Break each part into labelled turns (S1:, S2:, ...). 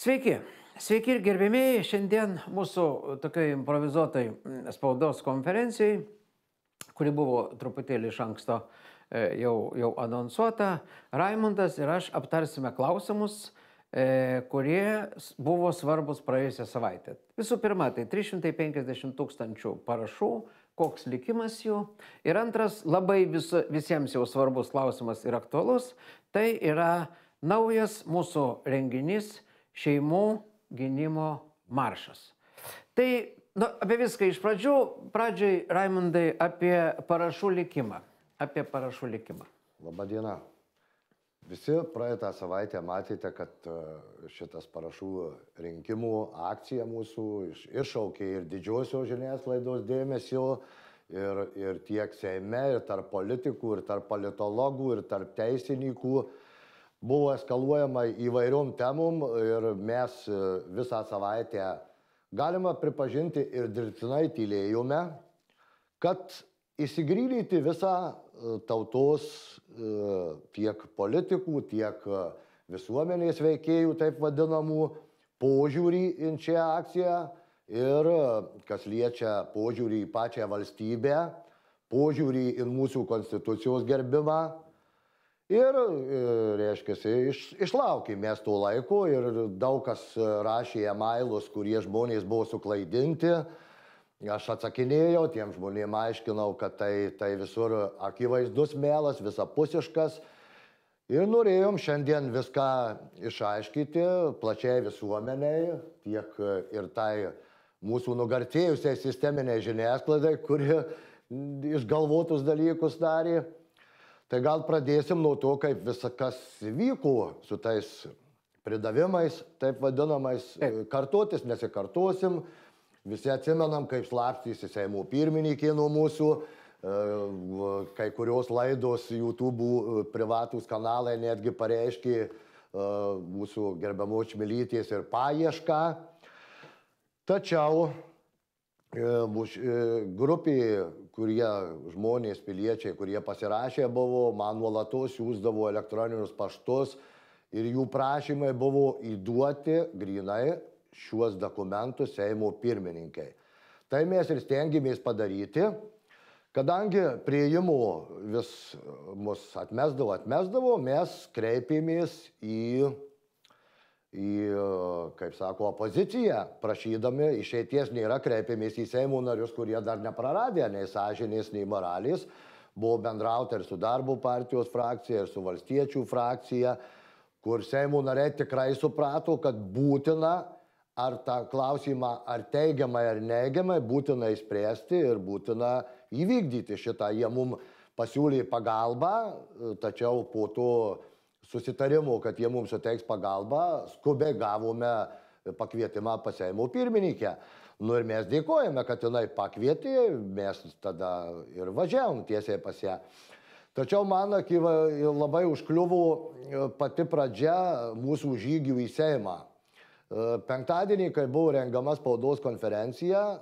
S1: Sveiki. Sveiki ir gerbėmiai. Šiandien mūsų tokiai improvizuotai spaudos konferencijai, kuri buvo truputėlį iš anksto e, jau, jau anonsuota, Raimondas ir aš aptarsime klausimus, e, kurie buvo svarbus praėjusią savaitę. Visų pirma, tai 350 tūkstančių parašų, koks likimas jų. Ir antras, labai vis, visiems jau svarbus klausimas ir aktualus, tai yra naujas mūsų renginys šeimų gynimo maršas. Tai nu, apie viską iš pradžių, pradžiai Raimondai apie parašų likimą. Apie parašų likimą.
S2: Labadiena. Visi praeitą savaitę matėte, kad e, šitas parašų rinkimų akcija mūsų iššaukė ir didžiosios žiniasklaidos dėmesio, ir, ir tiek Seime, ir tarp politikų, ir tarp politologų, ir tarp teisininkų buvo eskaluojama įvairiom temom ir mes e, visą savaitę galima pripažinti ir dirbtinai tylėjome, kad įsigrynyti visą e, tautos e, tiek politikų, tiek visuomenės veikėjų, taip vadinamų, požiūrį į šią akciją ir kas liečia požiūrį į pačią valstybę, požiūrį į mūsų konstitucijos gerbimą Ir, e, reiškia, iš, išlaukėm mes to laiko ir daug kas rašė emailus, kurie žmonės buvo suklaidinti. Aš atsakinėjau, tiem žmonėm aiškinau, kad tai, tai visur akivaizdus melas, visapusiškas. Ir norėjom šiandien viską išaiškinti plačiai visuomeniai, tiek ir tai mūsų nugartėjusiai sisteminiai žiniasklaidai, kuri išgalvotus dalykus darė. Tai gal pradėsim nuo to, kaip viskas vyko su tais pridavimais, taip vadinamais, taip. kartotis nesikartosim. Visi atsimenam, kaip slapstysi Seimo pirmininkė nuo mūsų, e, kai kurios laidos YouTube e, privatus kanalai netgi pareiškė e, mūsų gerbiamų čmilytės ir paiešką. Tačiau grupė kurie žmonės, piliečiai, kurie pasirašė buvo, man nuolatos siūsdavo elektroninius paštus ir jų prašymai buvo įduoti grinai šiuos dokumentus Seimo pirmininkai. Tai mes ir stengiamės padaryti, kadangi prieimų vis mus atmesdavo, atmesdavo, mes kreipėmės į į, kaip sako, opoziciją, prašydami išeities nėra, kreipėmės į Seimo narius, kurie dar nepraradė nei sąžinės, nei moralės. Buvo bendrauta ir su darbo partijos frakcija, ir su valstiečių frakcija, kur Seimo nariai tikrai suprato, kad būtina ar tą klausimą, ar teigiamai, ar neigiamai, būtina įspręsti ir būtina įvykdyti šitą. Jie mums pasiūlė pagalbą, tačiau po to susitarimų, kad jie mums suteiks pagalbą, skubiai gavome pakvietimą pas Seimo pirmininkę. Nu ir mes dėkojame, kad jinai pakvietė, mes tada ir važiavom tiesiai pas ją. Tačiau man akyva labai užkliuvo pati pradžia mūsų žygių į Seimą. Penktadienį, kai buvo rengiama spaudos konferencija,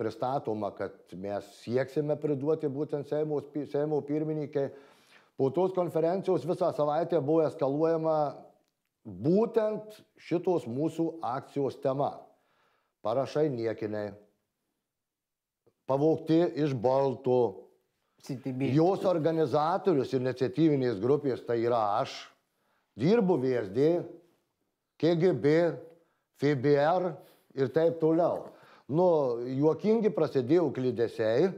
S2: pristatoma, kad mes sieksime priduoti būtent Seimo, Seimo pirmininkai, Po tos konferencijos visą savaitę buvo eskaluojama būtent šitos mūsų akcijos tema. Parašai niekiniai, pavokti iš baltų. Jos organizatorius ir iniciatyvinės grupės tai yra aš. Dirbu VSD, KGB, FBR ir taip toliau. Nu, juokingi prasidėjo klydesiai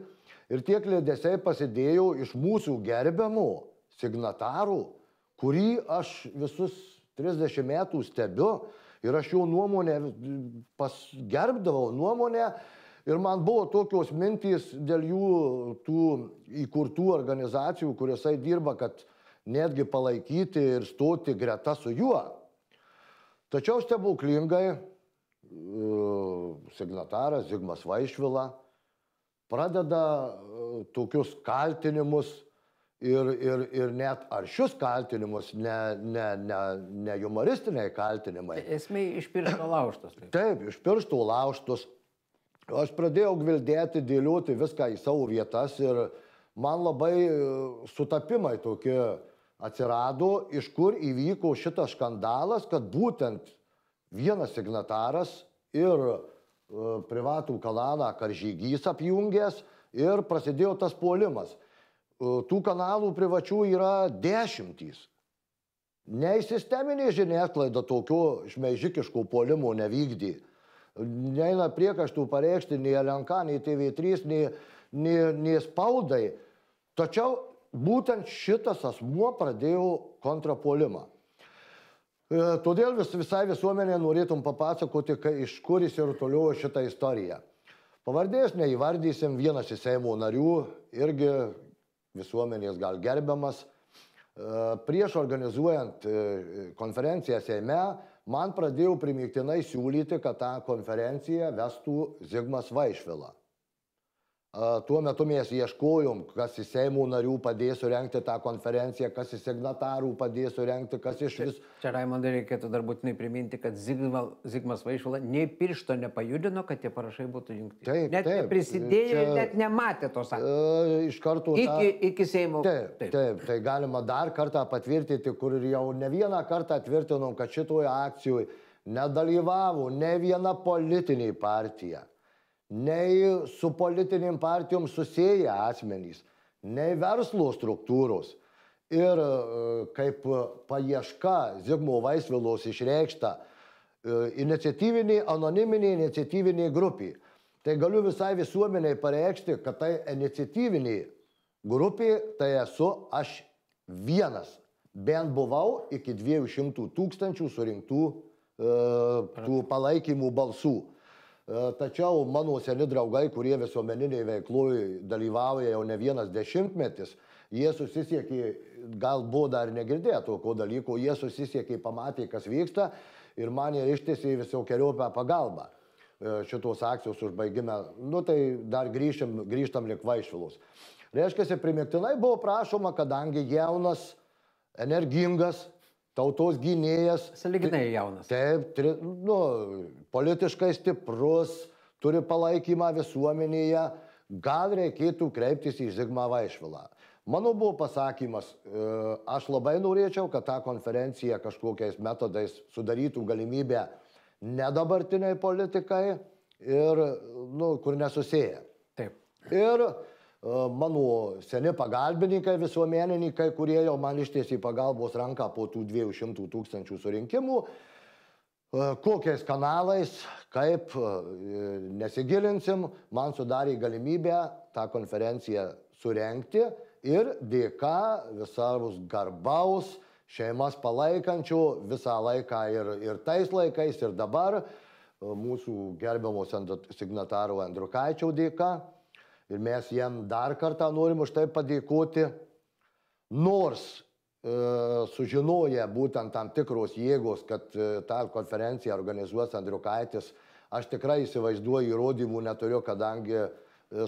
S2: ir tie klydesiai pasidėjo iš mūsų gerbiamų signatarų, kurį aš visus 30 metų stebiu ir aš jo nuomonę pasgerbdavau nuomonę ir man buvo tokios mintys dėl jų tų įkurtų organizacijų, kuriuose dirba, kad netgi palaikyti ir stoti greta su juo. Tačiau stebuklingai e, signataras Zigmas Vaišvila pradeda e, tokius kaltinimus ir, ir, ir net aršius kaltinimus, ne, ne, ne, ne humoristiniai kaltinimai.
S1: Esmė iš piršto lauštus.
S2: Taip, taip iš piršto lauštus. Aš pradėjau gvildėti, dėlioti viską į savo vietas ir man labai e, sutapimai tokie atsirado, iš kur įvyko šitas skandalas, kad būtent vienas signataras ir e, privatų kananą Karžygys apjungęs ir prasidėjo tas puolimas. Tų kanalų privačių yra dešimtys. Nei sisteminė žiniasklaida tokio šmeižikiško puolimo nevykdė. Neina priekaštų pareikšti nei LNK, nei TV3, nei, nei, nei spaudai. Tačiau būtent šitas asmuo pradėjo kontrapuolimą. E, todėl vis, visai visuomenė norėtum papasakoti, kai, iš kur įsirutuliojo šitą istoriją. Pavardės neįvardysim, vienas iš Seimo narių irgi visuomenės gal gerbiamas Prieš organizuojant e, konferenciją Seime, man pradėjau primiktinai siūlyti, kad tą konferenciją vestų Zigmas Vaišvila. Tuo metu mes ieškojom, kas į Seimo narių padės surenkti tą konferenciją, kas į signatarų padės surenkti, kas iš vis.
S1: Čia, Raimondai reikėtų dar būtinai priminti, kad Zigma, Zigmas Vaišvila nei piršto nepajudino, kad tie parašai būtų jungti.
S2: Taip,
S1: net
S2: taip.
S1: prisidėjo
S2: Čia-
S1: net nematė tos
S2: E,
S1: akcijos.
S2: Iš karto.
S1: Iki, iki Seimo.
S2: Taip, taip, taip, tai galima dar kartą patvirtinti, kur jau ne vieną kartą tvirtinom, kad šitoje akcijoje nedalyvavo ne viena politinė partija, nei su politinėm partijom susiję asmenys, nei verslo struktūros. Ir e, kaip paieška Zigmo Vaisvilos išreikšta iniciatyvinė, anoniminė iniciatyvinė grupė. Tai galiu visai visuomeniai pareikšti, kad tai iniciatyvinė grupė, tai esu aš vienas. Bent buvau iki 200 tūkstančių surinktų e, tų palaikymų balsų. E, Tačiau mano seni draugai, kurie visuomeniniai veiklui dalyvauja jau ne vienas dešimtmetis, jie susisiekė, gal buvo dar negirdėję tokio dalyko, jie susisiekė, pamatė, kas vyksta ir man jie ištėsi visokiojopę pagalbą e, šitos akcijos užbaigime. Nu tai dar grįžtam, grįžtam lik vaišvilos. Reiškia, primiktinai buvo prašoma, kadangi jaunas, energingas, tautos gynėjas,
S1: Saliginai jaunas.
S2: Taip, tri, nu, politiškai stiprus, turi palaikymą visuomenėje, gal reikėtų kreiptis į Zigmą Vaišvilą. Mano buvo pasakymas, e, aš labai norėčiau, kad tą konferenciją kažkokiais metodais sudarytų galimybę ne dabartiniai politikai ir, nu, kur nesusiję.
S1: Taip.
S2: Ir mano seni pagalbininkai, visuomenininkai, kurie jau man ištiesi pagalbos ranką po tų 200 tūkstančių surinkimų, e, kokiais kanalais, kaip, e, nesigilinsim, man sudarė galimybę tą konferenciją surenkti ir dėka visavus garbaus, šeimas palaikančių visą laiką ir, ir tais laikais, ir dabar e, mūsų gerbiamos signataro Andriukaičio dėka. Ir mes jam dar kartą norim už tai padėkoti, nors e, sužinoję būtent tam tikros jėgos, kad e, tą konferenciją organizuos Andriukaitis, aš tikrai įsivaizduoju įrodymų neturiu, kadangi e,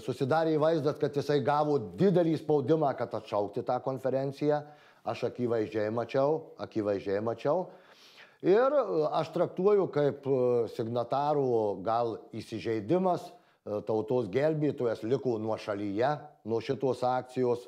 S2: susidarė vaizdas, kad jisai gavo didelį spaudimą, kad atšaukti tą konferenciją. Aš akivaizdžiai mačiau, akivaizdžiai mačiau. Ir e, aš traktuoju kaip e, signatarų gal įsižeidimas, tautos gelbėtojas liko nuo šalyje, nuo šitos akcijos.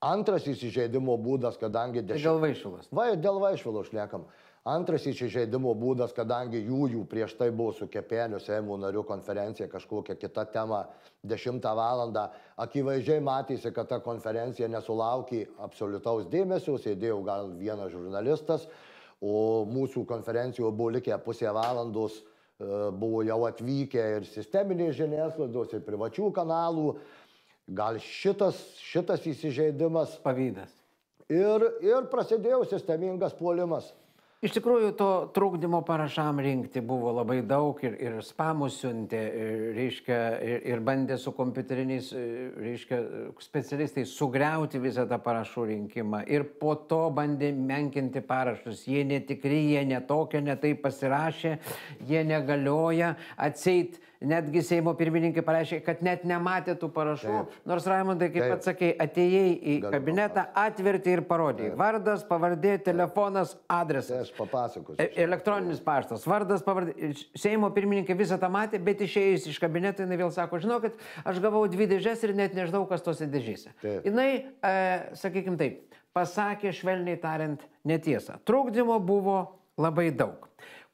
S2: Antras įsižeidimo būdas, kadangi
S1: Tai
S2: dešimt...
S1: gal vaišulas.
S2: Va, dėl vaišvilo šnekam. Antras įsižeidimo būdas, kadangi jų jų prieš tai buvo su Kepėniu Seimo narių konferencija kažkokia kita tema 10 val. Akivaizdžiai matėsi, kad ta konferencija nesulaukė absoliutaus dėmesio, sėdėjo gal vienas žurnalistas, o mūsų konferencijoje buvo likę pusę valandos, e, buvo jau atvykę ir sisteminės žiniasklaidos, ir privačių kanalų. Gal šitas, šitas įsižeidimas
S1: Pavydas.
S2: ir, ir prasidėjo sistemingas puolimas.
S1: Iš tikrųjų, to trukdymo parašam rinkti buvo labai daug ir, ir spamus siuntė, ir, reiškia, ir, ir bandė su kompiuteriniais, e, reiškia, specialistais sugriauti visą tą parašų rinkimą. Ir po to bandė menkinti parašus. Jie netikri, jie netokie, netai pasirašė, jie negalioja. Atseit, netgi Seimo pirmininkai pareiškė, kad net nematė tų parašų.
S2: Taip.
S1: Nors Raimondai, kaip pats sakei, atėjai į
S2: Galiu
S1: kabinetą, atverti ir parodė. Vardas, pavardė, telefonas,
S2: Tai
S1: adresas.
S2: aš papasakosiu.
S1: E- Elektroninis paštas, vardas, pavardė. Seimo pirmininkė visą tą matė, bet išėjus iš kabineto jinai vėl sako, žinokit, aš gavau dvi dėžes ir net nežinau, kas tose dėžėse. Jinai, e, sakykime taip, pasakė švelniai tariant netiesą. Trukdymo buvo labai daug.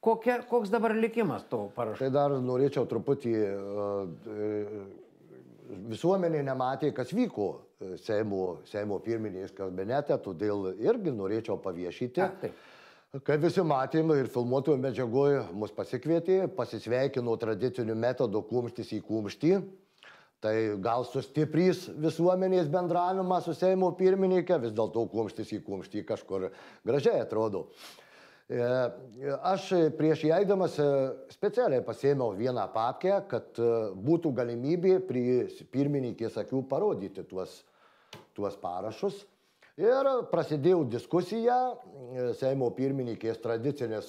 S1: Kokia, koks dabar likimas to parašų?
S2: Tai dar norėčiau truputį, e, visuomenė nematė, kas vyko e, Seimo, Seimo pirmininkės kabinete, todėl irgi norėčiau paviešyti.
S1: A, taip.
S2: Kaip visi matėm ir filmuotojų medžiagoje mus pasikvietė, pasisveikino tradiciniu metodu kumštis į kumštį. Tai gal sustiprys visuomenės bendravimą su Seimo pirmininkė, vis dėlto kumštis į kumštį kažkur gražiai atrodo. E, aš prieš įeidamas e, specialiai pasėmiau vieną papkę, kad e, būtų galimybė pirmininkės akių parodyti tuos, tuos parašus. Ir prasidėjo diskusija, Seimo pirmininkės tradicinės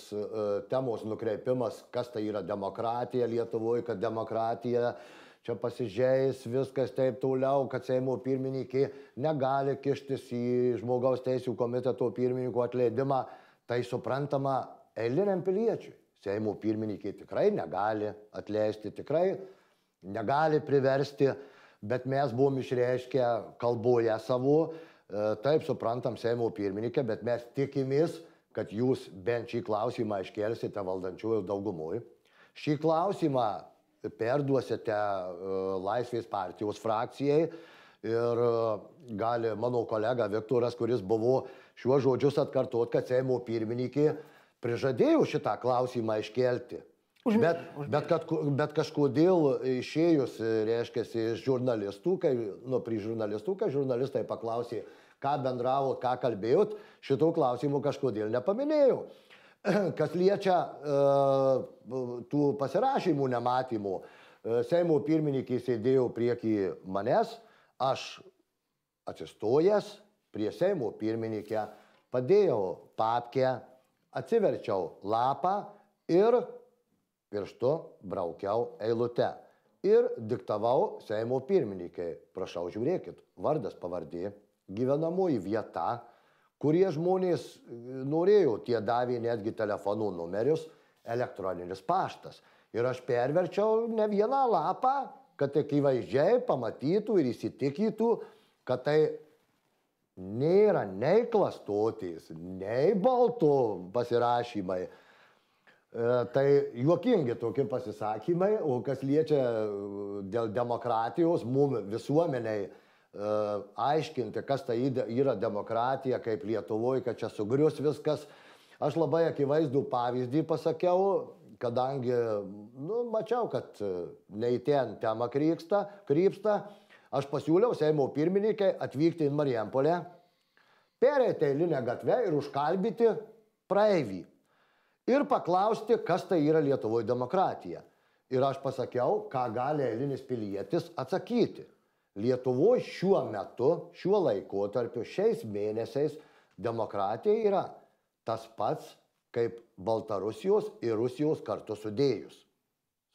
S2: temos nukreipimas, kas tai yra demokratija Lietuvoje, kad demokratija čia pasižeis, viskas taip toliau, kad Seimo pirmininkė negali kištis į žmogaus teisų komiteto pirmininko atleidimą tai suprantama eiliniam piliečiui. Seimo pirmininkė tikrai negali atleisti, tikrai negali priversti, bet mes buvom išreiškę kalboje savo, e, taip suprantam Seimo pirmininkę, bet mes tikimės, kad jūs bent šį klausimą iškelsite valdančiųjų daugumui. Šį klausimą perduosite e, Laisvės partijos frakcijai ir e, gali mano kolega Viktoras, kuris buvo šiuos žodžius atkartot, kad Seimo pirmininkė prižadėjo šitą klausimą iškelti. Užmė, bet, užmė. bet, kad, bet kažkodėl išėjus, reiškia, iš žurnalistų, kai, nu, prie žurnalistų, kai žurnalistai paklausė, ką bendravot, ką kalbėjot, šitų klausimų kažkodėl nepaminėjau. Kas liečia uh, tų pasirašymų nematymų, uh, Seimo pirmininkė sėdėjo prieki manęs, aš atsistojęs, prie Seimo pirmininkę, padėjau papkę, atsiverčiau lapą ir pirštu braukiau eilutę. Ir diktavau Seimo pirmininkai, prašau žiūrėkit, vardas pavardė, gyvenamoji vieta, kurie žmonės e, norėjo, tie davė netgi telefonų numerius, elektroninis paštas. Ir aš perverčiau ne vieną lapą, kad akivaizdžiai pamatytų ir įsitikytų, kad tai nėra nei klastotės, nei balto pasirašymai. E, tai juokingi tokie pasisakymai, o kas liečia e, dėl demokratijos, mums visuomeniai e, aiškinti, kas tai yra demokratija, kaip Lietuvoje, kad čia sugrius viskas. Aš labai akivaizdų pavyzdį pasakiau, kadangi nu, mačiau, kad ne į ten tema krypsta, krypsta aš pasiūliau Seimo pirmininkai atvykti į Marijampolę, perėti eilinę gatvę ir užkalbyti praeivį. Ir paklausti, kas tai yra Lietuvoje demokratija. Ir aš pasakiau, ką gali eilinis pilietis atsakyti. Lietuvoje šiuo metu, šiuo laikotarpiu, šiais mėnesiais demokratija yra tas pats kaip Baltarusijos ir Rusijos kartu sudėjus.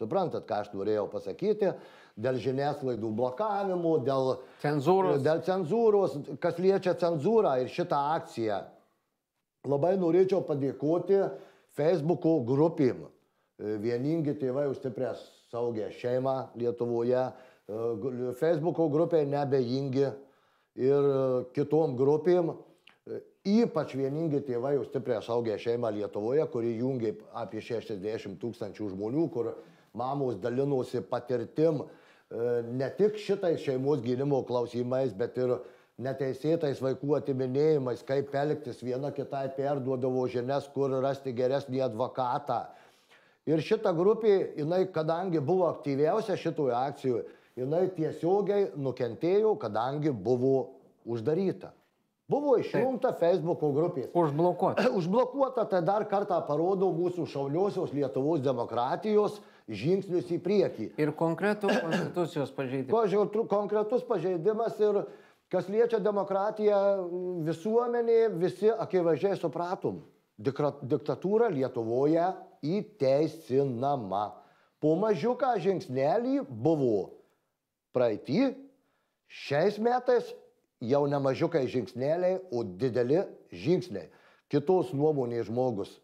S2: Suprantat, ką aš norėjau pasakyti? dėl žiniasklaidų blokavimų, dėl
S1: cenzūros.
S2: dėl cenzūros, kas liečia cenzūrą ir šitą akciją. Labai norėčiau padėkoti Facebook'o grupėm. Vieningi tėvai užstiprės saugę šeimą Lietuvoje. Facebook'o grupė nebejingi ir kitom grupėm. Ypač vieningi tėvai užstiprė saugę šeimą Lietuvoje, kuri jungia apie 60 tūkstančių žmonių, kur mamos dalinosi patirtim, E, ne tik šitais šeimos gynimo klausimais, bet ir neteisėtais vaikų atiminėjimais, kaip elgtis viena kitai perduodavo žinias, kur rasti geresnį advokatą. Ir šita grupė, jinai, kadangi buvo aktyviausia šitoje akcijoje, jinai tiesiogiai nukentėjo, kadangi buvo uždaryta. Buvo išjungta Facebook'o grupės.
S1: Užblokuota.
S2: Užblokuota, tai dar kartą parodo mūsų šauliosios Lietuvos demokratijos žingsnius į priekį.
S1: Ir konkretų konstitucijos pažeidimas.
S2: Konkretus pažeidimas ir kas liečia demokratiją, visuomenė visi akivaizdžiai supratom. Diktatūra Lietuvoje įteisinama. Po mažiuką žingsnelį buvo praeitį, šiais metais jau ne mažiukai žingsneliai, o dideli žingsniai. Kitos nuomonės žmogus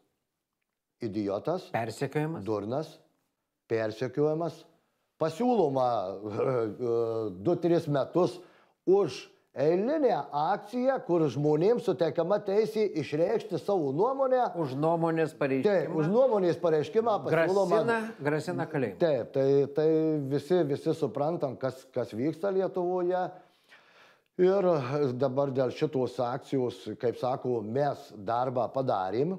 S2: - idiotas,
S1: persekiojamas,
S2: durnas, persekiojamas, pasiūloma 2-3 metus už eilinė akcija, kur žmonėms suteikiama teisė išreikšti savo nuomonę.
S1: Už nuomonės pareiškimą.
S2: Taip, už nuomonės pareiškimą pasiūloma.
S1: Grasina, grasina kalėjimas.
S2: Taip, tai, tai visi, visi suprantam, kas, kas vyksta Lietuvoje. Ir dabar dėl šitos akcijos, kaip sako, mes darbą padarėm.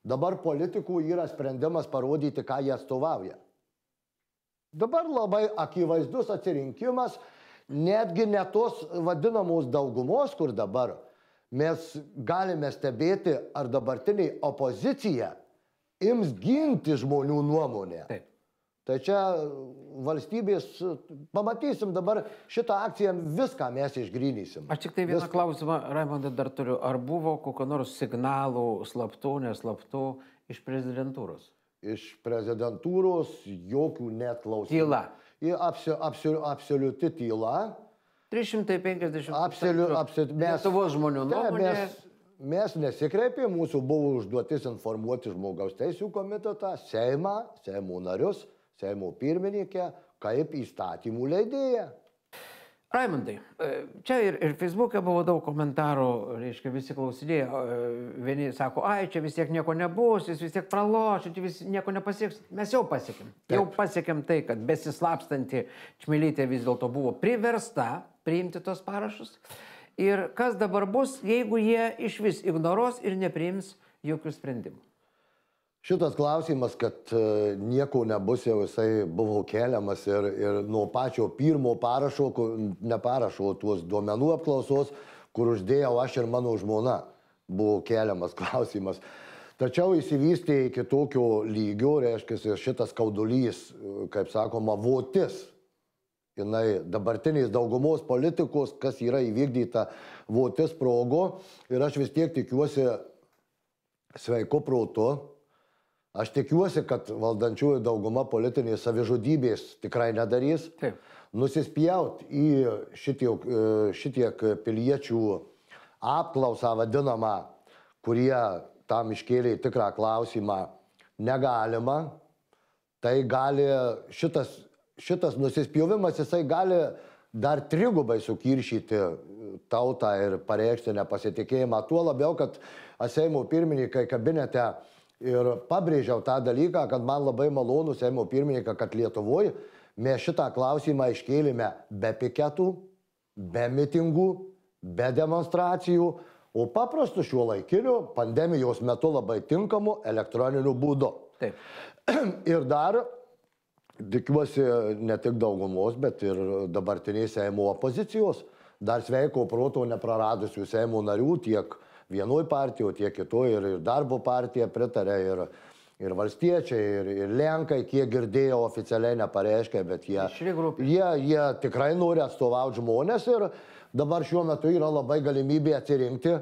S2: Dabar politikų yra sprendimas parodyti, ką jie atstovauja. Dabar labai akivaizdus atsirinkimas, netgi ne tos vadinamos daugumos, kur dabar mes galime stebėti, ar dabartiniai opozicija ims ginti žmonių nuomonę.
S1: Taip.
S2: Tai čia valstybės, pamatysim dabar šitą akciją, viską mes išgrynysim.
S1: Aš tik tai vieną
S2: Viską.
S1: klausimą, Raimondas, dar turiu. Ar buvo kokio nors signalų slaptų, neslaptų iš prezidentūros?
S2: Iš prezidentūros jokių net klausimų.
S1: Tyla.
S2: Apsi, apsi, absoliuti tyla.
S1: 350
S2: Absoliu,
S1: tūkstančių
S2: absoliut, mes,
S1: Lietuvos žmonių nuomonė.
S2: mes, mes nesikreipėm, mūsų buvo užduotis informuoti žmogaus teisų komitetą, Seimą, Seimo narius, Seimo pirmininkę, kaip įstatymų leidėją.
S1: Raimondai, e, čia ir, ir Facebook'e buvo daug komentarų, reiškia, visi klausinėjo, e, vieni sako, ai, čia vis tiek nieko nebus, jis vis tiek praloš, čia vis nieko nepasieks. Mes jau pasiekėm. Jau pasiekėm tai, kad besislapstanti Čmilytė vis dėlto buvo priversta priimti tos parašus. Ir kas dabar bus, jeigu jie iš vis ignoruos ir nepriims jokių sprendimų.
S2: Šitas klausimas, kad e, nieko nebus, jau jisai buvo keliamas ir, ir nuo pačio pirmo parašo, kur- ne parašo, o tuos duomenų apklausos, kur uždėjau aš ir mano žmona, buvo keliamas klausimas. Tačiau įsivystė iki tokio lygio, reiškia, šitas kaudulys, kaip sakoma, votis. Jinai dabartiniais daugumos politikos, kas yra įvykdyta votis progo ir aš vis tiek tikiuosi sveiku protu, Aš tikiuosi, kad valdančiųjų dauguma politinės savižudybės tikrai nedarys.
S1: Taip.
S2: Nusispjaut į šitiek, e, šitiek piliečių apklausą vadinamą, kurie tam iškėlė tikrą klausimą, negalima. Tai gali šitas, šitas nusispjovimas, jisai gali dar trigubai sukiršyti tautą ir pareikšti nepasitikėjimą. Tuo labiau, kad Seimo pirmininkai kabinete ir pabrėžiau tą dalyką, kad man labai malonu Seimo pirmininką, kad Lietuvoje mes šitą klausimą iškėlėme be piketų, be mitingų, be demonstracijų, o paprastu šiuo laikiniu pandemijos metu labai tinkamu elektroniniu būdu.
S1: Taip.
S2: Ir dar tikiuosi ne tik daugumos, bet ir dabartiniai Seimo opozicijos, dar sveiko proto nepraradusių Seimo narių tiek vienoj partijoje, tiek kitoje ir, ir darbo partija pritarė ir, ir valstiečiai, ir, ir lenkai, kiek girdėjau, oficialiai nepareiškia, bet jie, jie, jie tikrai nori atstovauti žmonės ir dabar šiuo metu yra labai galimybė atsirinkti,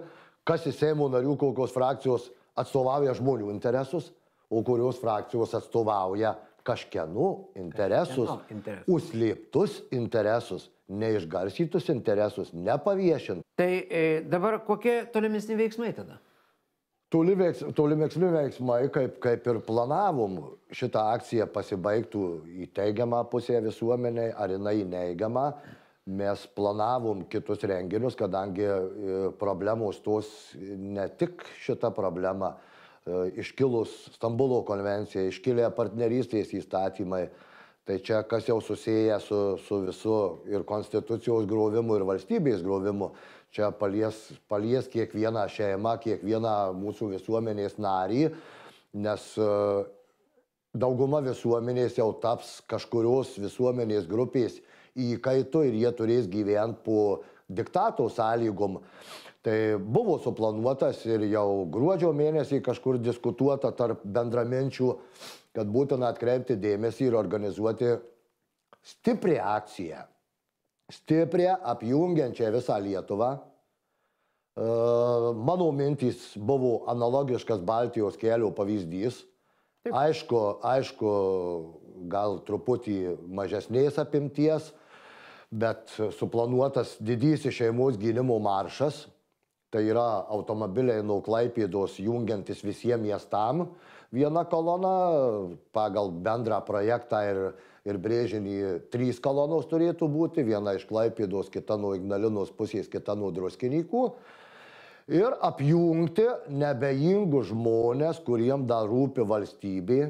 S2: kas į Seimo narių kokios frakcijos atstovauja žmonių interesus, o kurios frakcijos atstovauja kažkienų interesus,
S1: interesus.
S2: užslėptus interesus, neišgarsytus interesus, nepaviešintus.
S1: Tai e, dabar kokie tolimesni veiksmai tada?
S2: Toli veiks, tolimesni veiksmai, kaip, kaip ir planavom, šitą akciją pasibaigtų į teigiamą pusę visuomeniai, ar jinai į neigiamą. Mes planavom kitus renginius, kadangi e, problemos tos ne tik šita problema, iškilus Stambulo konvencija, iškilę partnerystės įstatymai, tai čia kas jau susiję su, su visu ir konstitucijos grovimu, ir valstybės grovimu, čia palies, palies kiekvieną šeimą, kiekvieną mūsų visuomenės narį, nes e, dauguma visuomenės jau taps kažkurios visuomenės grupės įkaitu ir jie turės gyventi po diktato sąlygom. Tai buvo suplanuotas ir jau gruodžio mėnesį kažkur diskutuota tarp bendraminčių, kad būtina atkreipti dėmesį ir organizuoti stiprią akciją. Stiprią, apjungiančią visą Lietuvą. E, Mano mintys buvo analogiškas Baltijos kelio pavyzdys.
S1: Taip.
S2: Aišku, aišku, gal truputį mažesnės apimties, bet suplanuotas didysis šeimos gynimo maršas. Tai yra automobiliai nuo Klaipėdos jungiantis visiems miestam, viena kolona, pagal bendrą projektą ir, ir brėžinį trys kolonos turėtų būti, viena iš Klaipėdos, kita nuo Ignalinos pusės, kita nuo Druskinykų. Ir apjungti nebejingus žmonės, kuriem dar rūpi valstybė,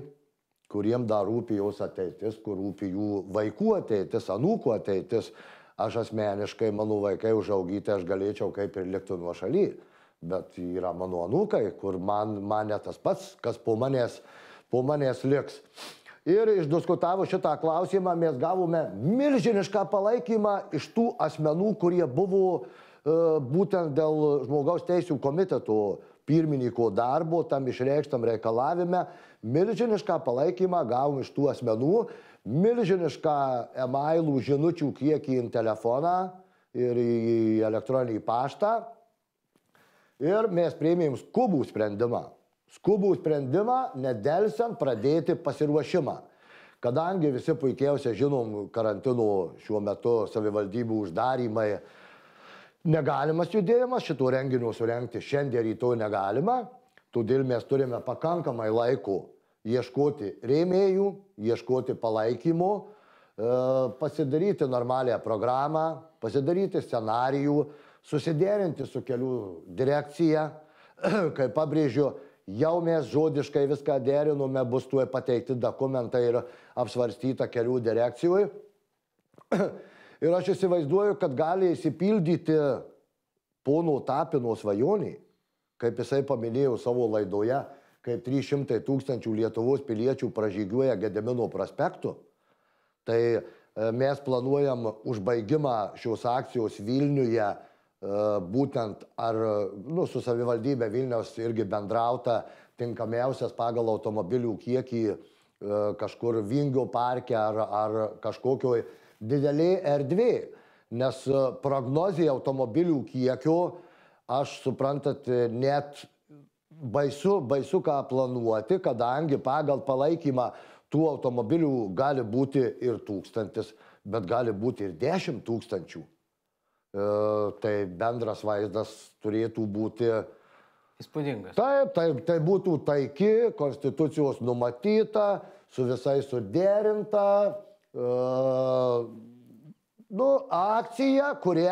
S2: kuriem dar rūpi jos ateitis, kur rūpi jų vaikų ateitis, anūkų ateitis. Aš asmeniškai, mano vaikai užaugyti, aš galėčiau kaip ir likti nuo šaly bet yra mano anūkai, kur man, man net tas pats, kas po manęs, po manęs liks. Ir išdiskutavo šitą klausimą mes gavome milžinišką palaikymą iš tų asmenų, kurie buvo e, būtent dėl žmogaus teisų komiteto pirmininko darbo, tam išreikštam reikalavime, milžinišką palaikymą gavom iš tų asmenų, milžinišką emailų žinučių kiekį į telefoną ir į elektroninį paštą. Ir mes priėmėm skubų sprendimą. Skubų sprendimą, nedelsiant pradėti pasiruošimą. Kadangi visi puikiausiai žinom karantino šiuo metu savivaldybių uždarimai, negalimas judėjimas, šitų renginių surenkti šiandien rytoj negalima, todėl mes turime pakankamai laiko ieškoti rėmėjų, ieškoti palaikymo, e, pasidaryti normalią programą, pasidaryti scenarijų, susiderinti su kelių direkcija, kaip pabrėžiu, jau mes žodiškai viską derinome, bus tuoj pateikti dokumentai ir apsvarstyta kelių direkcijoje. Ir aš įsivaizduoju, kad gali įsipildyti pono Tapino svajonį, kaip jisai paminėjo savo laidoje, kaip 300 tūkstančių Lietuvos piliečių pražygiuoja Gedemino prospektu. Tai e, mes planuojam užbaigimą šios akcijos Vilniuje E, būtent ar nu, su savivaldybė Vilniaus irgi bendrauta tinkamiausias pagal automobilių kiekį e, kažkur Vingio parke ar, ar kažkokioj didelėje erdvėje. Nes prognozija automobilių kiekio, aš suprantat, net baisu, baisu ką planuoti, kadangi pagal palaikymą tų automobilių gali būti ir tūkstantis, bet gali būti ir dešimt tūkstančių. E, tai bendras vaizdas turėtų būti
S1: Įspūdingas.
S2: Taip, taip, tai būtų taiki, konstitucijos numatyta, su visais suderinta uh, nu, akcija, kurie,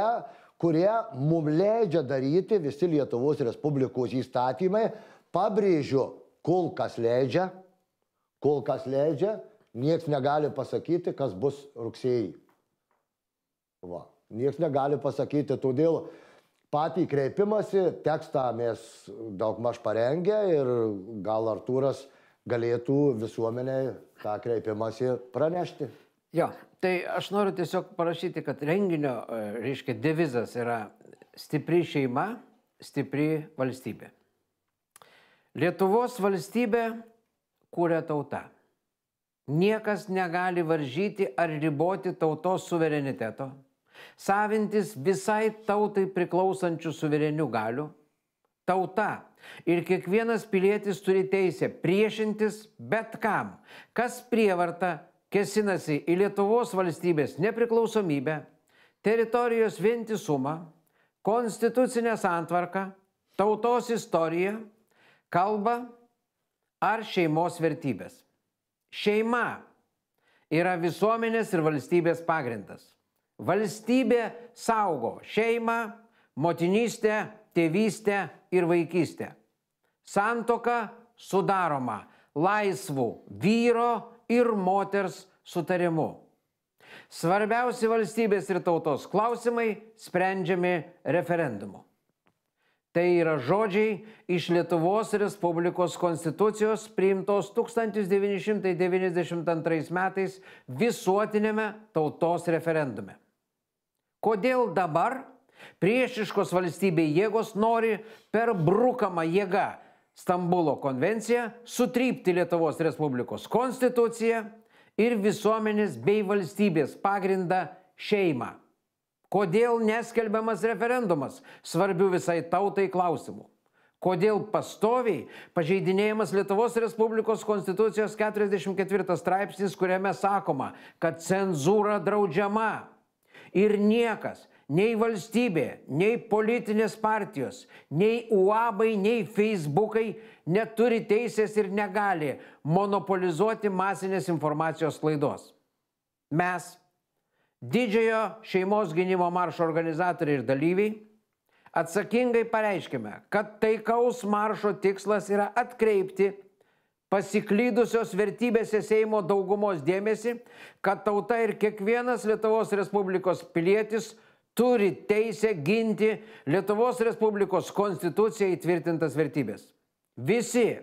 S2: kurie mums leidžia daryti visi Lietuvos Respublikos įstatymai. Pabrėžiu, kol kas leidžia, kol kas leidžia, nieks negali pasakyti, kas bus rugsėjai. Va. Niekas negali pasakyti, todėl patį kreipimąsi, tekstą mes daugmaž parengę ir gal Artūras galėtų visuomeniai tą kreipimąsi pranešti.
S1: Jo, tai aš noriu tiesiog parašyti, kad renginio, e, reiškia, devizas yra stipri šeima, stipri valstybė. Lietuvos valstybė kūrė tauta. Niekas negali varžyti ar riboti tautos suvereniteto savintis visai tautai priklausančių suverenių galių, tauta ir kiekvienas pilietis turi teisę priešintis bet kam, kas prievarta kesinasi į Lietuvos valstybės nepriklausomybę, teritorijos vientisumą, konstitucinę santvarką, tautos istoriją, kalbą ar šeimos vertybės. Šeima yra visuomenės ir valstybės pagrindas. Valstybė saugo šeimą, motinystę, tėvystę ir vaikystę. Santoka sudaroma laisvų vyro ir moters sutarimu. Svarbiausi valstybės ir tautos klausimai sprendžiami referendumu. Tai yra žodžiai iš Lietuvos Respublikos konstitucijos priimtos 1992 metais visuotinėme tautos referendume. Kodėl dabar priešiškos valstybė jėgos nori per brukamą jėgą Stambulo konvenciją sutrypti Lietuvos Respublikos konstituciją ir visuomenės bei valstybės pagrindą šeimą. Kodėl neskelbiamas referendumas svarbių visai tautai klausimų? Kodėl pastoviai pažeidinėjamas Lietuvos Respublikos konstitucijos 44 straipsnis, kuriame sakoma, kad cenzūra draudžiama ir niekas nei valstybė, nei politinės partijos, nei UABai, nei Facebookai neturi teisės ir negali monopolizuoti masinės informacijos klaidos. Mes, didžiojo šeimos gynimo maršo organizatoriai ir dalyviai, atsakingai pareiškime, kad taikaus maršo tikslas yra atkreipti pasiklydusios vertybėse Seimo daugumos dėmesį, kad tauta ir kiekvienas Lietuvos Respublikos pilietis turi teisę ginti Lietuvos Respublikos konstituciją įtvirtintas vertybės. Visi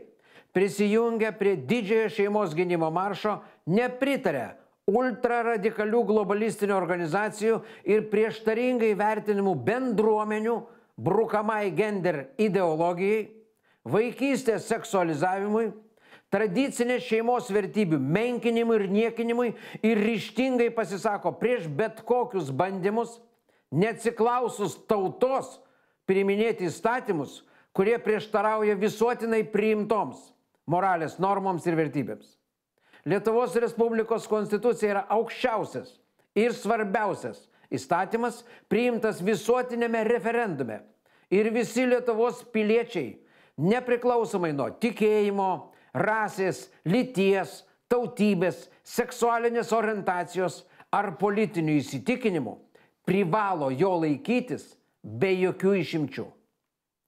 S1: prisijungę prie didžiojo šeimos gynimo maršo nepritarė ultraradikalių globalistinių organizacijų ir prieštaringai vertinimų bendruomenių brukamai gender ideologijai, vaikystės seksualizavimui, tradicinės šeimos vertybių menkinimui ir niekinimui ir ryštingai pasisako prieš bet kokius bandymus, neatsiklausus tautos, priminėti įstatymus, kurie prieštarauja visuotinai priimtoms moralės normoms ir vertybėms. Lietuvos Respublikos konstitucija yra aukščiausias ir svarbiausias įstatymas priimtas visuotinėme referendume. Ir visi Lietuvos piliečiai, nepriklausomai nuo tikėjimo, rasės, lyties, tautybės, seksualinės orientacijos ar politinių įsitikinimų, privalo jo laikytis be jokių išimčių.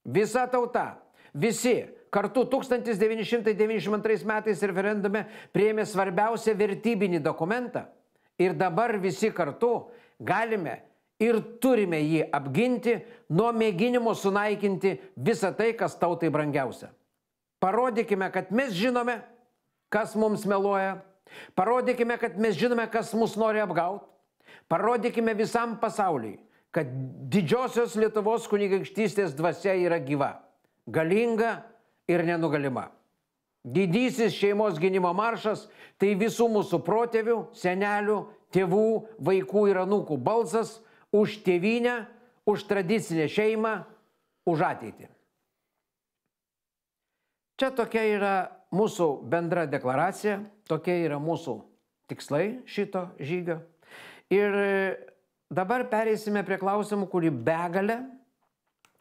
S1: Visa tauta, visi kartu 1992 metais referendume prieėmė svarbiausią vertybinį dokumentą ir dabar visi kartu galime ir turime jį apginti nuo mėginimo sunaikinti visą tai, kas tautai brangiausia. Parodykime, kad mes žinome, kas mums meluoja. Parodykime, kad mes žinome, kas mus nori apgauti. Parodykime visam pasauliui, kad didžiosios Lietuvos kunigaikštystės dvasia yra gyva, galinga ir nenugalima. Didysis šeimos gynimo maršas tai visų mūsų protėvių, senelių, tėvų, vaikų ir anūkų balsas už tėvynę, už tradicinę šeimą, už ateitį. Čia tokia yra mūsų bendra deklaracija, tokie yra mūsų tikslai šito žygio. Ir dabar pereisime prie klausimų, kurį begalę,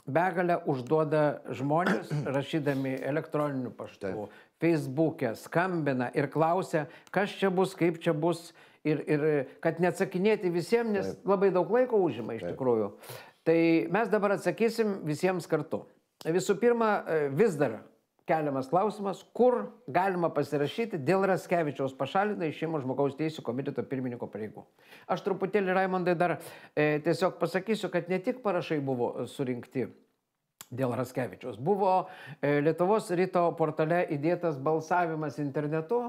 S1: begalę užduoda žmonės, rašydami elektroniniu paštu, Facebook'e, skambina ir klausia, kas čia bus, kaip čia bus ir, ir kad neatsakinėti visiems, nes Taip. labai daug laiko užima iš Taip. tikrųjų. Tai mes dabar atsakysim visiems kartu. Visų pirma, vis dar keliamas klausimas, kur galima pasirašyti dėl Raskevičiaus pašalinai iš šeimos žmogaus teisų komiteto pirmininko pareigų. Aš truputėlį, Raimondai, dar e, tiesiog pasakysiu, kad ne tik parašai buvo surinkti dėl Raskevičiaus. Buvo e, Lietuvos ryto portale įdėtas balsavimas internetu.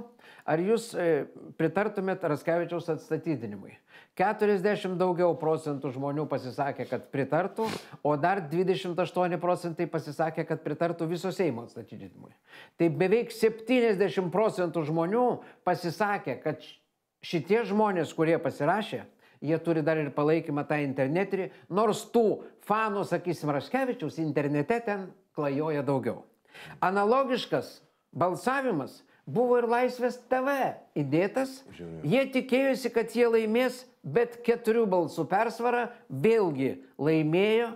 S1: Ar jūs e, pritartumėt Raskevičiaus atstatydinimui? 40 daugiau procentų žmonių pasisakė, kad pritartų, o dar 28 procentai pasisakė, kad pritartų viso Seimo atstatydinimui. Tai beveik 70 procentų žmonių pasisakė, kad šitie žmonės, kurie pasirašė, jie turi dar ir palaikymą tą internetinį, nors tų fanų, sakysim, Raškevičiaus internete ten klajoja daugiau. Analogiškas balsavimas buvo ir Laisvės TV įdėtas. Žiūrėjau. Jie tikėjosi, kad jie laimės, bet keturių balsų persvara vėlgi laimėjo.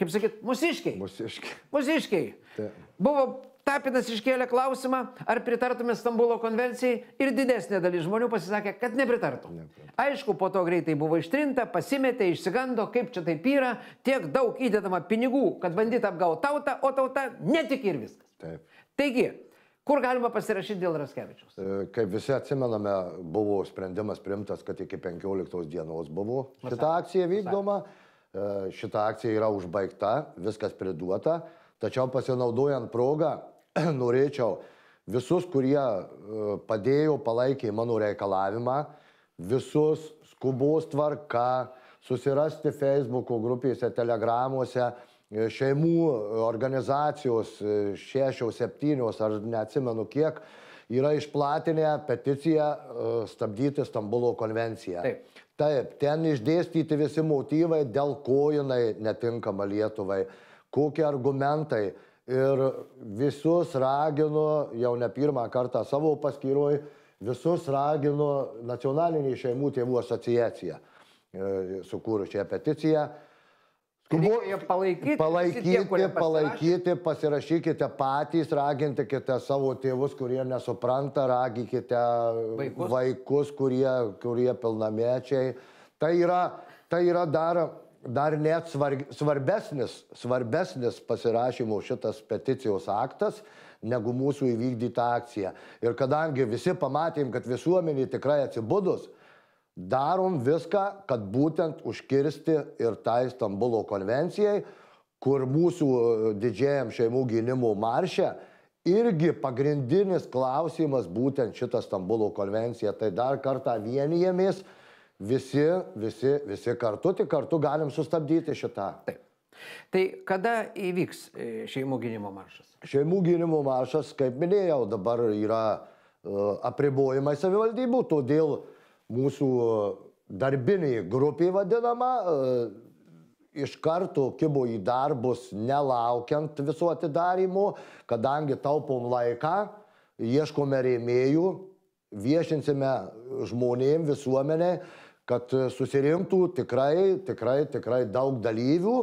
S1: Kaip sakyt, musiškiai.
S2: Musiškiai.
S1: Musiškiai. Ta. Buvo Tapinas iškėlė klausimą, ar pritartume Stambulo konvencijai ir didesnė dalis žmonių pasisakė, kad nepritartų. nepritartų. Aišku, po to greitai buvo ištrinta, pasimetė, išsigando, kaip čia taip yra, tiek daug įdedama pinigų, kad bandyt apgauti tautą, o tauta netik ir viskas. Taip. Taigi, kur galima pasirašyti dėl Raskevičiaus?
S2: E, kaip visi atsimename, buvo sprendimas primtas, kad iki 15 dienos buvo šita akcija vykdoma, e, šita akcija yra užbaigta, viskas priduota. Tačiau pasinaudojant progą, norėčiau visus, kurie e, padėjo, palaikė mano reikalavimą, visus skubos tvarka, susirasti Facebook'o grupėse, telegramuose, e, šeimų organizacijos, e, šešios, septynios, ar neatsimenu kiek, yra išplatinę peticiją stabdyti Stambulo konvenciją. Taip. Taip, ten išdėstyti visi motyvai, dėl ko jinai netinkama Lietuvai, kokie argumentai ir visus raginu, jau ne pirmą kartą savo paskyroj, visus raginu nacionalinį šeimų tėvų asociaciją. e, sukūrus šią peticiją.
S1: Reikia palaikyti, visi tie,
S2: Palaikyti, palaikyti, pasirašykite patys, raginkite savo tėvus, kurie nesupranta, raginkite
S1: Vaikus.
S2: vaikus kurie, kurie pilnamečiai. Tai yra, tai yra dar, dar net svar- svarbesnis, svarbesnis pasirašymų šitas peticijos aktas negu mūsų įvykdyta akcija. Ir kadangi visi pamatėm, kad visuomenė tikrai atsibudus, darom viską, kad būtent užkirsti ir tai Stambulo konvencijai, kur mūsų e, didžiajam šeimų gynimo marše irgi pagrindinis klausimas būtent šitą Stambulo konvenciją. Tai dar kartą vienijamės visi, visi, visi kartu, tik kartu galim sustabdyti šitą.
S1: Taip. Tai kada įvyks e, šeimų gynimo maršas?
S2: Šeimų gynimo maršas, kaip minėjau, dabar yra uh, apribojimai savivaldybių, todėl mūsų darbinė grupė vadinama uh, iš karto kibo į darbus nelaukiant visų atidarimų, kadangi taupom laiką, ieškome rėmėjų, viešinsime žmonėm, visuomenė, kad susirinktų tikrai, tikrai, tikrai daug dalyvių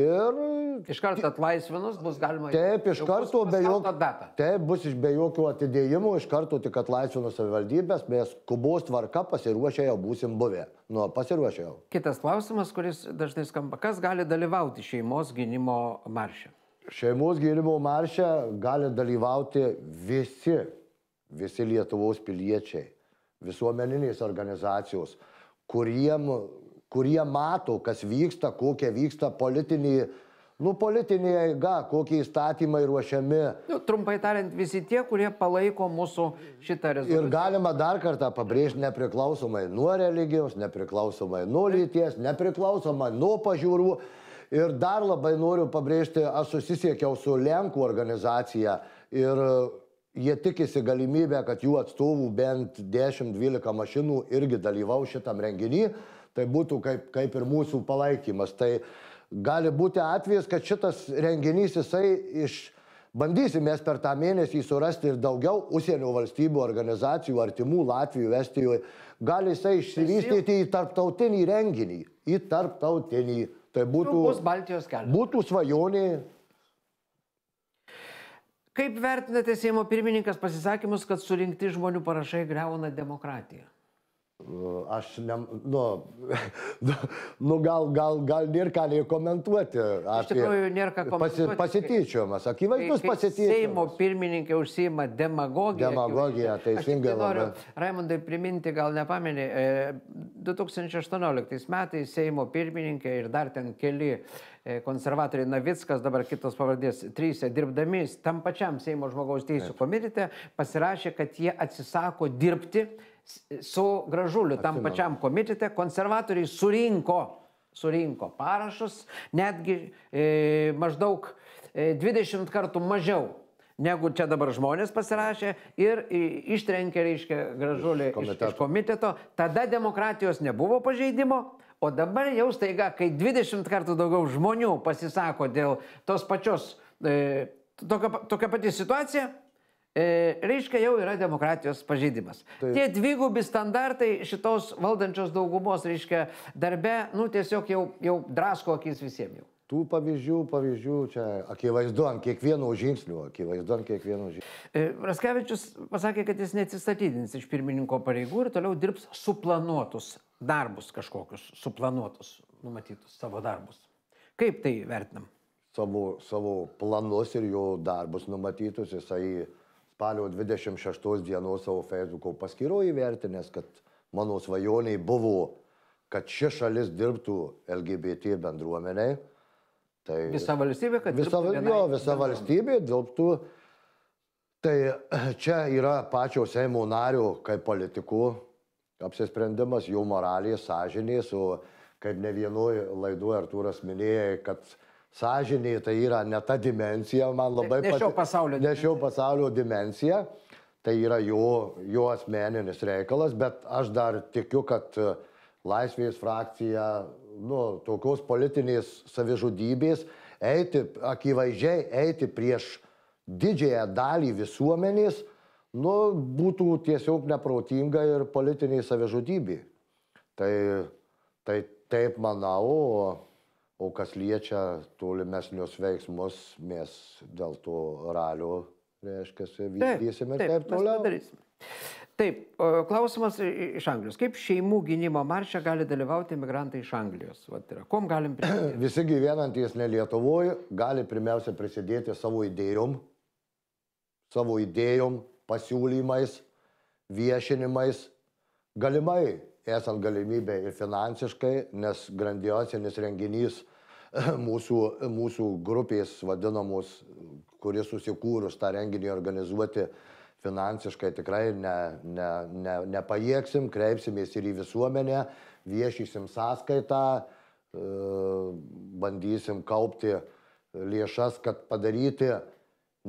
S2: ir
S1: Iš karto atlaisvinus bus galima.
S2: Taip, iš karto be
S1: data.
S2: Taip, bus iš be jokių atidėjimų, iš karto tik atlaisvinus savivaldybės, mes kubos tvarka pasiruošę jau būsim buvę. Nu, pasiruošę jau.
S1: Kitas klausimas, kuris dažnai skamba, kas gali dalyvauti šeimos gynimo marše?
S2: Šeimos gynimo marše gali dalyvauti visi, visi Lietuvos piliečiai, visuomeninės organizacijos, kuriem, kurie mato, kas vyksta, kokia vyksta politinė, nu, politinė eiga, kokie įstatymai ruošiami.
S1: Nu, trumpai tariant, visi tie, kurie palaiko mūsų šitą
S2: Ir
S1: rezoliuciją.
S2: galima dar kartą pabrėžti nepriklausomai nuo religijos, nepriklausomai nuo lyties, nepriklausomai nuo pažiūrų. Ir dar labai noriu pabrėžti, aš susisiekiau su Lenkų organizacija ir jie tikisi galimybę, kad jų atstovų bent 10-12 mašinų irgi dalyvau šitam renginį. Tai būtų kaip, kaip ir mūsų palaikymas. Tai gali būti atvejis, kad šitas renginys jisai iš Bandysimės per tą mėnesį surasti ir daugiau užsienio valstybių organizacijų, artimų Latvijoje, Estijoje. Gali jisai išsivystyti į tarptautinį renginį. Į tarptautinį. Tai būtų, būtų svajonė.
S1: Kaip vertinate Seimo pirmininkas pasisakymus, kad surinkti žmonių parašai greuna demokratiją?
S2: Aš, ne, nu, nu, gal, gal, gal nėra ką nei komentuoti.
S1: Iš tikrųjų, nėra ką komentuoti.
S2: Pasityčiojimas, akivaizdus
S1: kai Seimo
S2: pasityčiojimas.
S1: pirmininkė užsima demagogiją.
S2: Demagogija, teisingai
S1: noriu. Raimondai, priminti, gal nepamenė, e, 2018 metais Seimo pirmininkė ir dar ten keli e, konservatoriai Navickas, dabar kitos pavardės, trys dirbdami tam pačiam Seimo žmogaus teisų komitete pasirašė, kad jie atsisako dirbti su gražuliu tam pačiam komitete. Konservatoriai surinko surinko parašus, netgi e, maždaug e, 20 kartų mažiau negu čia dabar žmonės pasirašė ir ištrenkė, reiškia, gražulį iš,
S2: komiteto.
S1: iš komiteto. Tada demokratijos nebuvo pažeidimo, o dabar jau staiga, kai 20 kartų daugiau žmonių pasisako dėl tos pačios, e, tokia, tokia pati situacija, e, reiškia jau yra demokratijos pažeidimas.
S2: Tai-
S1: Tie dvigubi standartai šitos valdančios daugumos, reiškia, darbe, nu tiesiog jau, jau drasko akis visiems jau.
S2: Tų pavyzdžių, pavyzdžių čia akivaizdu ant kiekvieno žingsnio, akivaizdu ant kiekvieno žingsnio.
S1: E, Raskevičius pasakė, kad jis neatsistatydins iš pirmininko pareigų ir toliau dirbs suplanuotus darbus kažkokius, suplanuotus, numatytus savo darbus. Kaip tai vertinam?
S2: Savo, savo planus ir jo darbus numatytus jisai spalio 26 dienos savo Facebook'o paskyroje įvertinęs, kad mano svajonė buvo, kad ši šalis dirbtų LGBT bendruomeniai. Tai
S1: Visa valstybė, kad
S2: visa,
S1: vienai
S2: jo, visa valstybė dirbtų. Tai čia yra pačio Seimo nario kaip politikų apsisprendimas, jų moralės, sąžinės, o kaip ne vienoje laidoje Artūras minėjo, kad sąžinė tai yra ne ta dimensija, man labai
S1: Ne šio pasaulio
S2: Ne šio pasaulio dimensija, tai yra jo, jo asmeninis reikalas, bet aš dar tikiu, kad e, Laisvės frakcija, nu, tokios politinės savižudybės, eiti, akivaizdžiai eiti prieš didžiąją dalį visuomenės, nu, būtų tiesiog neprotinga ir politinė savižudybė. Tai, Tai taip manau, o, kas liečia tolimesnius veiksmus, mes dėl to ralio, reiškia, vykdysime ir taip toliau.
S1: Taip, klausimas iš Anglijos. Kaip šeimų gynimo maršė gali dalyvauti migrantai iš Anglijos? Vat yra, kom galim prisidėti?
S2: Visi gyvenantys ne Lietuvoje gali pirmiausia prisidėti savo idėjom, savo idėjom, pasiūlymais, viešinimais, galimai esant galimybė ir finansiškai, nes grandiosinis renginys mūsų, mūsų grupės vadinamos, kuris susikūrus tą renginį organizuoti, finansiškai tikrai ne, ne, ne, nepajėgsim, kreipsimės ir į visuomenę, viešysim sąskaitą, e, bandysim kaupti lėšas, kad padaryti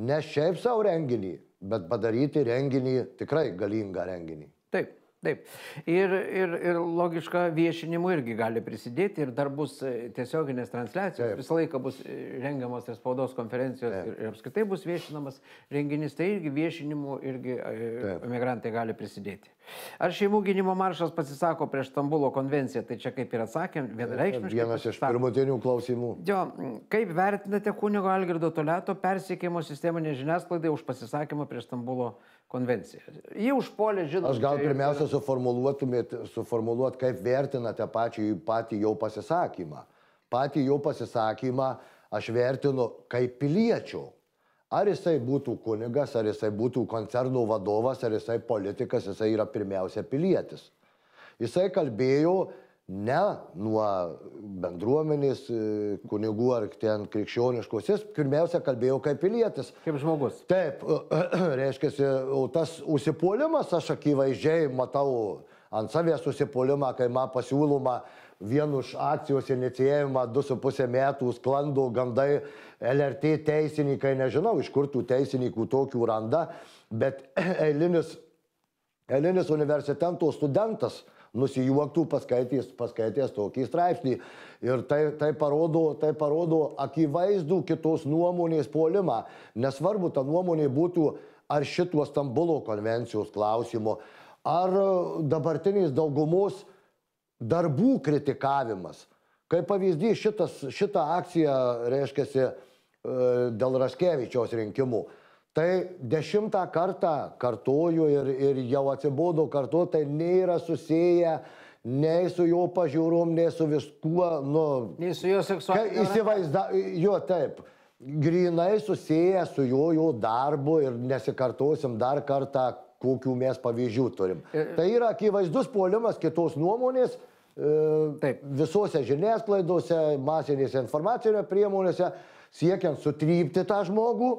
S2: ne šiaip savo renginį, bet padaryti renginį, tikrai galingą renginį.
S1: Taip. Taip. Ir, ir, ir logiška viešinimu irgi gali prisidėti ir dar bus e, tiesioginės transliacijos. Taip. Visą laiką bus e, rengiamas ir spaudos konferencijos Taip. ir, ir apskritai bus viešinamas renginys. Tai irgi viešinimu irgi e, Taip. emigrantai gali prisidėti. Ar šeimų gynimo maršas pasisako prieš Stambulo konvenciją? Tai čia kaip ir atsakėm, vienareikšmiškai.
S2: Vienas iš pirmutinių klausimų.
S1: Jo, kaip vertinate kunigo Algirdo Toleto persiekimo sisteminė žiniasklaidai už pasisakymą prieš Stambulo konvenciją? Konvenciją. Jie užpuolė, žinoma.
S2: Aš gal pirmiausia suformuluotumėt, suformuluot, kaip vertinate pačią, patį jo pasisakymą. Patį jo pasisakymą aš vertinu kaip piliečio. Ar jisai būtų kunigas, ar jisai būtų koncernų vadovas, ar jisai politikas, jisai yra pirmiausia pilietis. Jisai kalbėjo ne nuo bendruomenės e, kunigų ar ten krikščioniškos, jis pirmiausia kalbėjo kaip pilietis.
S1: Kaip žmogus.
S2: Taip, reiškia, tas užsipuolimas aš akivaizdžiai matau ant savęs užsipuolimą, kai man pasiūloma vienu iš akcijos inicijavimą 2,5 metų sklandų gandai, LRT teisininkai, nežinau, iš kur tų teisininkų tokių randa, bet eilinis, eilinis universiteto studentas, nusijuoktų paskaitęs, paskaitęs tokį straipsnį. Ir tai, tai, parodo, tai parodo akivaizdų kitos nuomonės polimą. Nesvarbu, ta nuomonė būtų ar šituo Stambulo konvencijos klausimu, ar dabartiniais daugumos darbų kritikavimas. Kaip pavyzdys, šitas, šitą akciją, reiškia, e, dėl Raškevičiaus rinkimų Tai dešimtą kartą kartuoju ir, ir jau atsibodo kartu, tai nėra susiję nei su jo pažiūrom, nei su viskuo, nu...
S1: Nei su jo seksualiniu.
S2: Įsivaizda, jo taip, grinai susiję su jo, jo darbu ir nesikartosim dar kartą, kokių mes pavyzdžių turim. Ir... Tai yra akivaizdus puolimas kitos nuomonės. E, taip. Visose žiniasklaidose, masinėse informacinėse priemonėse, siekiant sutrypti tą žmogų,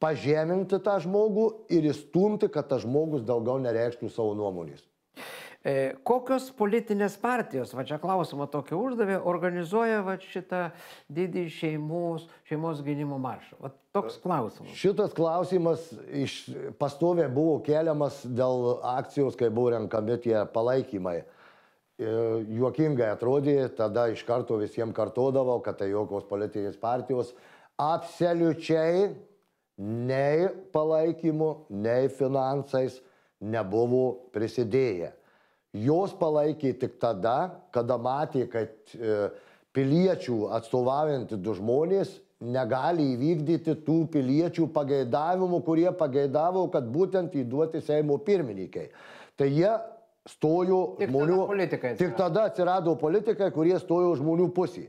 S2: pažeminti tą žmogų ir įstumti, kad tas žmogus daugiau nereikštų savo nuomonės.
S1: E, kokios politinės partijos, va čia klausimą tokį uždavė, organizuoja va šitą didį šeimos, šeimos gynimo maršą? Va toks klausimas.
S2: Šitas klausimas iš pastovė buvo keliamas dėl akcijos, kai buvo renkami tie palaikymai. E, juokingai atrodė, tada iš karto visiems kartodavau, kad tai jokios politinės partijos. Absoliučiai nei palaikymu, nei finansais nebuvo prisidėję. Jos palaikė tik tada, kada matė, kad e, piliečių atstovaujantys du žmonės negali įvykdyti tų piliečių pageidavimų, kurie pageidavo, kad būtent įduoti Seimo pirmininkai. Tai jie stojo
S1: tik
S2: žmonių.
S1: Tada
S2: tik tada atsirado politikai, kurie stojo žmonių pusį.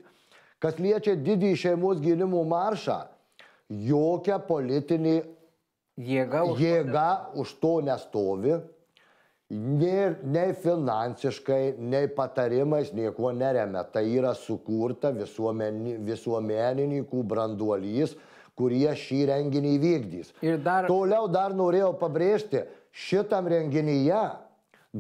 S2: Kas liečia didįjį šeimos gynimo maršą, jokia politinė
S1: jėga už,
S2: jėga už to nestovi. Nei, nei finansiškai, nei patarimais nieko neremia. Tai yra sukurta visuomeni, visuomenininkų branduolys, kurie šį renginį vykdys.
S1: Ir dar...
S2: Toliau dar norėjau pabrėžti, šitam renginyje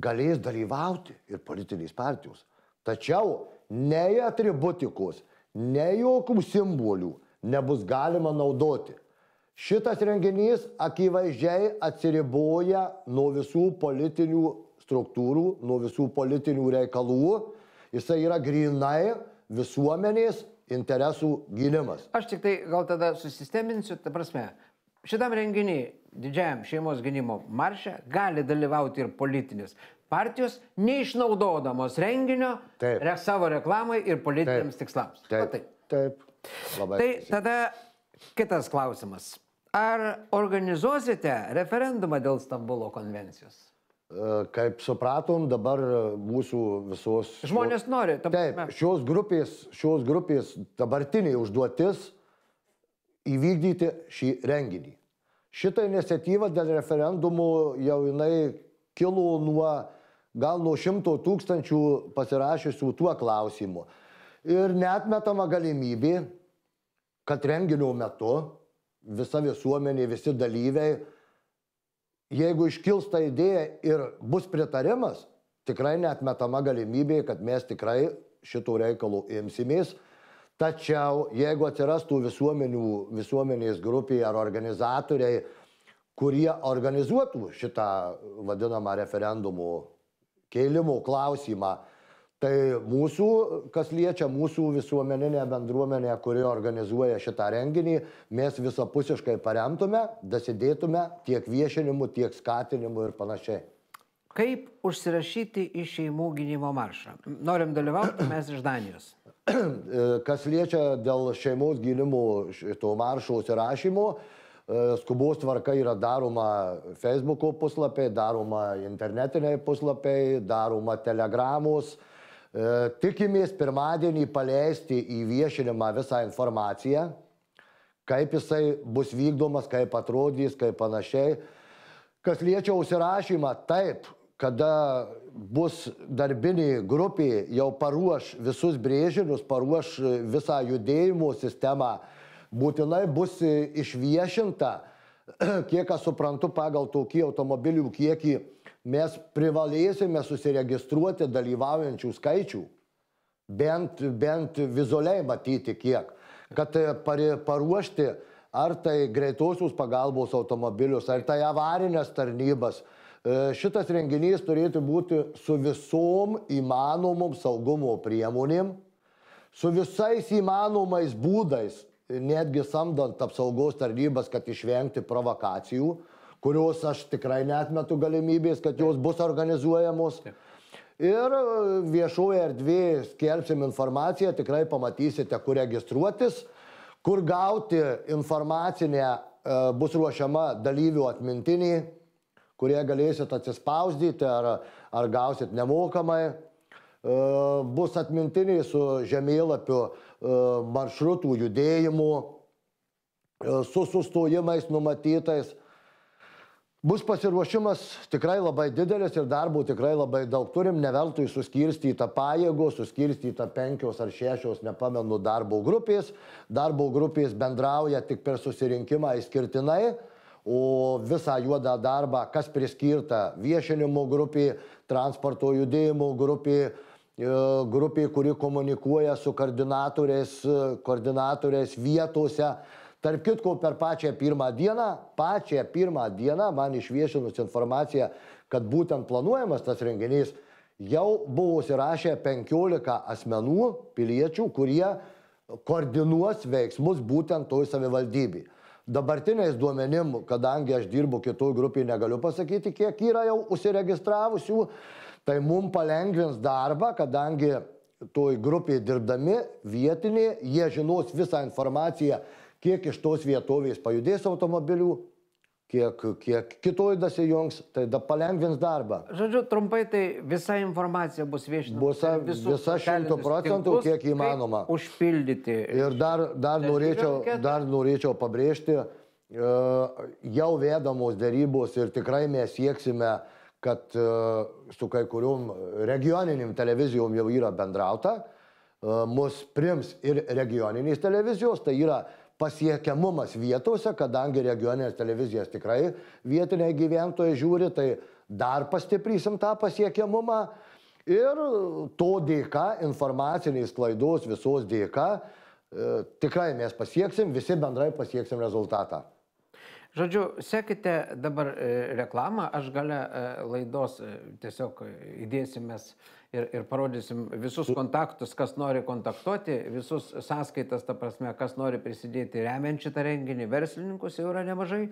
S2: galės dalyvauti ir politinės partijos. Tačiau nei atributikos, nei jokių simbolių, nebus galima naudoti. Šitas renginys akivaizdžiai atsiriboja nuo visų politinių struktūrų, nuo visų politinių reikalų. Jisai yra grinai visuomenės interesų gynimas.
S1: Aš tik tai gal tada susisteminsiu, ta prasme, šitam renginiui, didžiajam šeimos gynimo marše, gali dalyvauti ir politinis partijos, neišnaudodamos renginio re, savo reklamai ir politiniams
S2: Taip.
S1: tikslams. Va
S2: Taip.
S1: taip.
S2: Taip. Labai.
S1: Tai tada kitas klausimas. Ar organizuosite referendumą dėl Stambulo konvencijos?
S2: E, Kaip supratom, dabar mūsų visos.
S1: Žmonės nori, ta
S2: Taip, šios grupės, šios grupės dabartinė užduotis įvykdyti šį renginį. Šitą iniciatyvą dėl referendumų jau jinai kilo nuo gal nuo šimto tūkstančių pasirašysių tuo klausimu. Ir netmetama galimybė, kad renginio metu visa visuomenė, visi dalyviai jeigu iškils ta idėja ir bus pritarimas, tikrai netmetama galimybė, kad mes tikrai šitų reikalų imsimės. Tačiau jeigu atsirastų visuomenės grupėje ar organizatoriai, kurie organizuotų šitą vadinamą referendumų kėlimų klausimą, tai mūsų, kas liečia mūsų visuomeninę bendruomenę, kuri organizuoja šitą renginį, mes visapusiškai paremtume, dasidėtume tiek viešinimu, tiek skatinimu ir panašiai.
S1: Kaip užsirašyti į šeimų gynimo maršą? Norim dalyvauti mes iš Danijos.
S2: Kas liečia dėl šeimos gynimo šito maršo užsirašymo, e, skubos tvarka yra daroma Facebook'o puslapiai, daroma internetiniai puslapiai, daroma telegramos. E, Tikimės pirmadienį paleisti į viešinimą visą informaciją, kaip jisai bus vykdomas, kaip atrodys, kaip panašiai. Kas liečia užsirašymą, taip, kada bus darbinė grupė, jau paruoš visus brėžinius, paruoš visą judėjimo sistemą, būtinai bus išviešinta, kiek aš suprantu, pagal tokį automobilių kiekį mes privalėsime susiregistruoti dalyvaujančių skaičių, bent, bent vizualiai matyti kiek, kad pari- paruošti ar tai greitosios pagalbos automobilius, ar tai avarinės tarnybas. E, Šitas renginys turėtų būti su visom įmanomom saugumo priemonėm, su visais įmanomais būdais, netgi samdant apsaugos tarnybas, kad išvengti provokacijų, kurios aš tikrai netmetu galimybės, kad jos bus organizuojamos. Ir e, viešoje erdvėje skelbsim informaciją, tikrai pamatysite, kur registruotis, kur gauti informacinę, e, bus ruošiama dalyvių atmintinį, kurie galėsit atsispausdyti ar, ar gausit nemokamai. E, Bus atmintiniai su žemėlapiu maršrutų judėjimu, su sustojimais numatytais. Bus pasiruošimas tikrai labai didelis ir darbų tikrai labai daug. Turim neveltui suskirstytą pajėgų, suskirstytą penkios ar šešios, nepamenu, darbo grupės. Darbo grupės bendrauja tik per susirinkimą įskirtinai, o visą juodą darbą, kas priskirta viešinimo grupė, transporto judėjimo grupė, e, grupė, kuri komunikuoja su koordinatoriais, e, koordinatoriais vietose. Tarp kitko, per pačią pirmą dieną, pačią pirmą dieną man išviešinus informaciją, kad būtent planuojamas tas renginys, jau buvo užsirašę 15 asmenų, piliečių, kurie koordinuos veiksmus būtent toj savivaldybei. Dabartiniais duomenim, kadangi aš dirbu kitoj grupiai, negaliu pasakyti, kiek yra jau užsiregistravusių, tai mums palengvins darbą, kadangi toj grupiai dirbdami vietinė, jie žinos visą informaciją, kiek iš tos vietovės pajudės automobilių, kiek, kiek kitoj dasijungs, tai da palengvins darbą.
S1: Žodžiu, trumpai tai visa informacija bus viešinama.
S2: Bus visa
S1: socialinius
S2: procentų, kiek įmanoma.
S1: Užpildyti.
S2: Ir dar, dar,
S1: Dalyvių
S2: norėčiau, dar norėčiau pabrėžti, e, jau vedamos dėrybos ir tikrai mes sieksime, kad e, su kai kuriuom regioninim televizijom jau yra bendrauta, e, mus prims ir regioninės televizijos, tai yra pasiekiamumas vietose, kadangi regioninės televizijas tikrai vietiniai gyventojai žiūri, tai dar pastiprysim tą pasiekiamumą. Ir to dėka, informacinės klaidos visos dėka, e, tikrai mes pasieksim, visi bendrai pasieksim rezultatą.
S1: Žodžiu, sekite dabar e, reklamą, aš gale e, laidos e, tiesiog įdėsimės ir, ir parodysim visus kontaktus, kas nori kontaktuoti, visus sąskaitas, ta prasme, kas nori prisidėti remiant šitą renginį, verslininkus jau yra nemažai,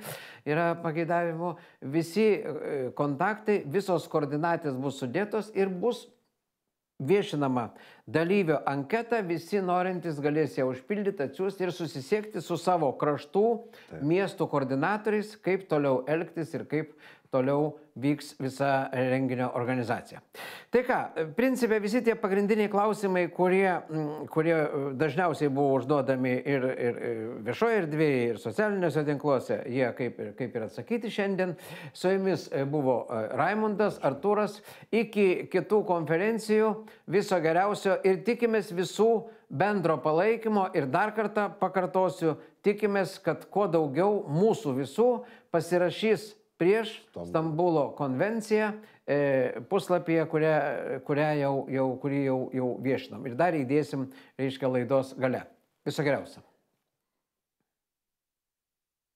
S1: yra pageidavimų, visi kontaktai, visos koordinatės bus sudėtos ir bus viešinama dalyvio anketa, visi norintys galės ją užpildyti, atsiųsti ir susisiekti su savo kraštų, Taip. miestų koordinatoriais, kaip toliau elgtis ir kaip toliau vyks visa renginio organizacija. Tai ką, principė visi tie pagrindiniai klausimai, kurie, kurie dažniausiai buvo užduodami ir, ir viešoje erdvėje, ir socialiniuose tinkluose, jie kaip kaip ir atsakyti šiandien. Su jumis buvo Raimundas, Artūras. Iki kitų konferencijų viso geriausio ir tikimės visų bendro palaikymo ir dar kartą pakartosiu, tikimės, kad kuo daugiau mūsų visų pasirašys prieš Stambulo konvenciją e, puslapyje, kurią, kurią jau, jau, kurį jau, jau viešinam. Ir dar įdėsim, reiškia, laidos gale. Viso geriausio.